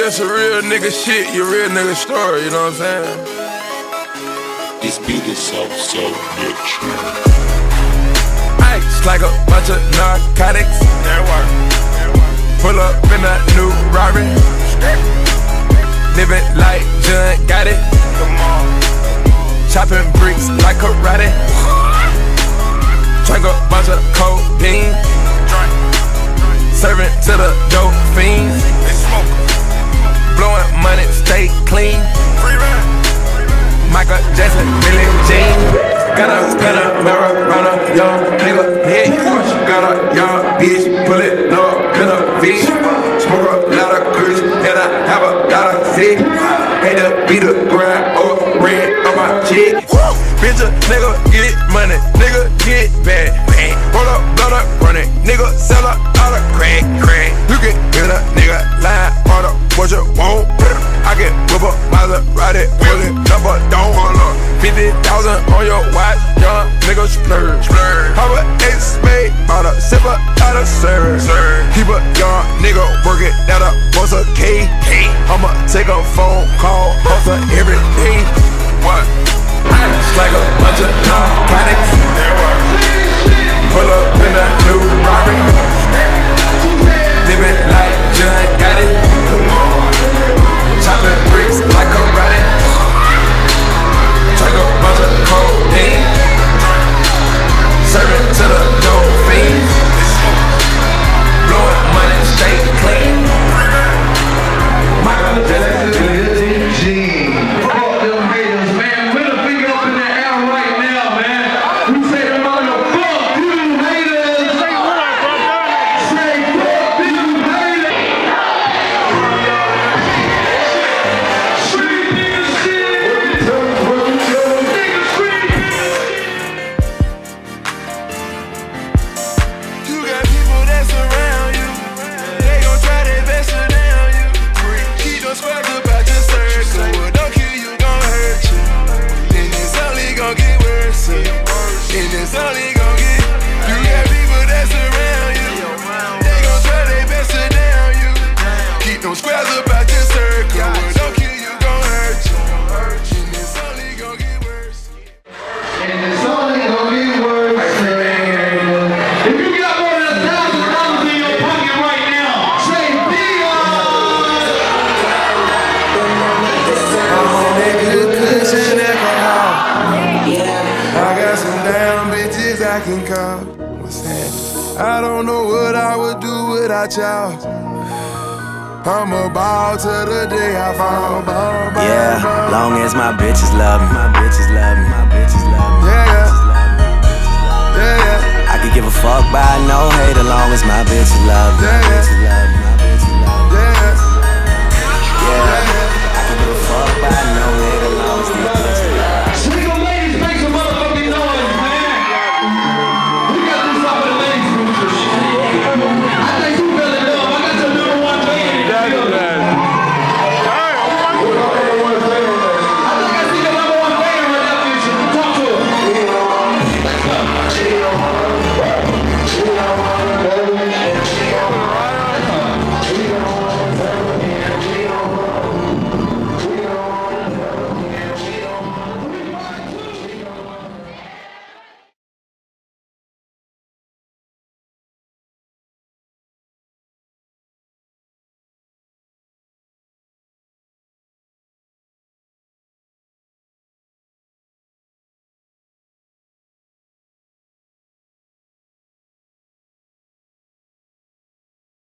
just a real nigga shit, your real nigga story, you know what I'm saying? This beat is so, so rich. Ice like a bunch of narcotics. That work. Pull up in a new Rari. Living like John Gotti. Come on. Chopping bricks like karate. Drink a bunch of codeine. Serving to the dope fiends blowing money, stay clean. Michael Jackson, Billie Jean. Got a got a marijuana, young nigga hit. Got a young bitch, pull it up, in a V. Smoke a lot of kush, and I have a of sick. Hate to be the grind, or red on my chick. Bitch, a nigga get money, of crack. You can get a nigga line, part of what you want. I can whip up Maserati, pull it up or don't. 50,000 on your watch, young nigga splurge. How a X spade, bought a sipper out of service. Keep a young nigga working that up, what's a K? I'ma take a phone Keep those squares about your circle. What don't kill you, gon' hurt I'm about to the day I found Yeah, long as my bitches love me, my bitches love me, my bitches love me. Yeah, yeah. I could give a fuck by no hate as long as my bitches love me. Yeah, yeah.